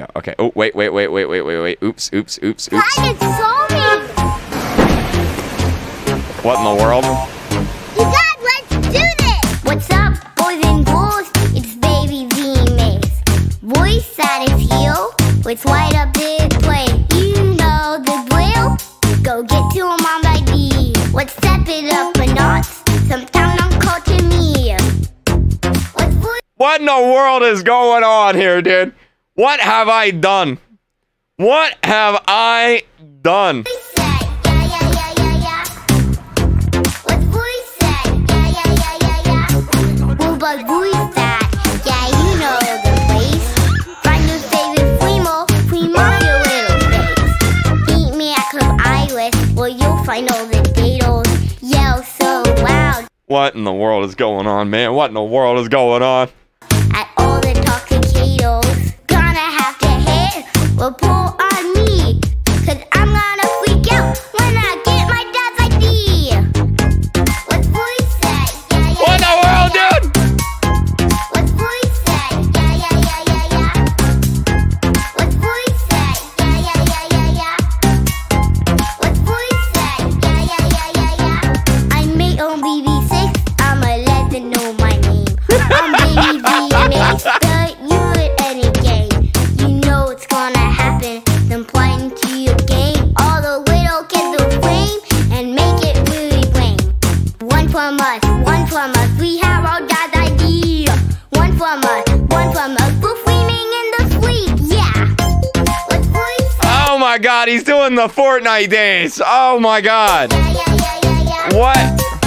Yeah. Okay. Oh wait, wait, wait, wait, wait, wait, wait. Oops, oops, oops, oops. I just saw me. What in the world? You guys, let's do this. What's up, boys and girls? It's Baby G Mace. Voice at his heel with white up big play. You know the drill. Go get to him on my D. Let's step it up a notch. Sometimes I'm called to me. What's What in the world is going on here, dude? What have I done? What have I done? say? Yeah, yeah, yeah, yeah, yeah. What's voice say? Yeah, yeah, yeah, yeah, yeah. Well, but voice that? Yeah, you know the place. Find your favorite Primo, Primo your little face. Meet me at Club Iris, where you'll find all the datos. Yell so loud What in the world is going on, man? What in the world is going on? From us, one from us. We have our dad's ID. One from us, one from us. In the. Yeah. Oh my god, he's doing the Fortnite dance. Oh my god. Yeah, yeah, yeah. What?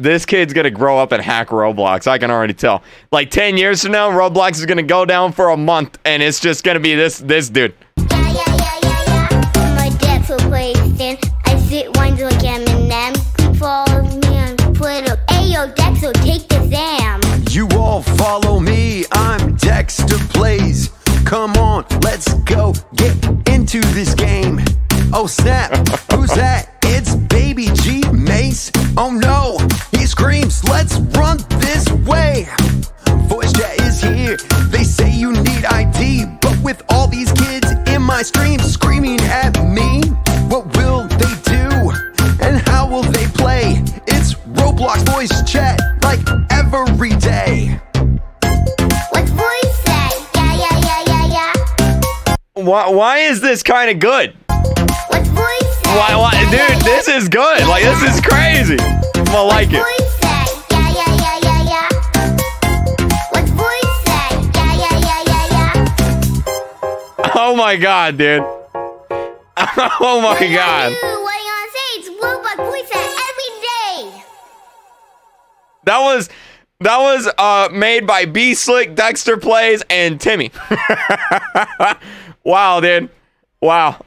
This kid's gonna grow up and hack Roblox. I can already tell. Like 10 years from now, Roblox is gonna go down for a month and it's just gonna be this this dude. Yeah, yeah, yeah, yeah, yeah. My dad for Playstand. I sit wines like Eminem. He follows me on Twitter. Ayo, Dexo, take the Zam. You all follow me, I'm Dexter Playz. Come on, let's go get into this game. Oh snap, my stream screaming at me, what will they do? And how will they play? It's Roblox voice chat like every day. What's voice say? Yeah, yeah, yeah, yeah, yeah. Why why is this kind of good? What's voice say? Why why Yeah, yeah, dude, yeah, this is good. Like this is crazy. I'm gonna like it. Oh my god, dude. Oh my god. What are you gonna say? It's Roblox voice say every day. That was that was uh made by B Slick, Dexter Playz, and Timmeh. wow, dude. Wow.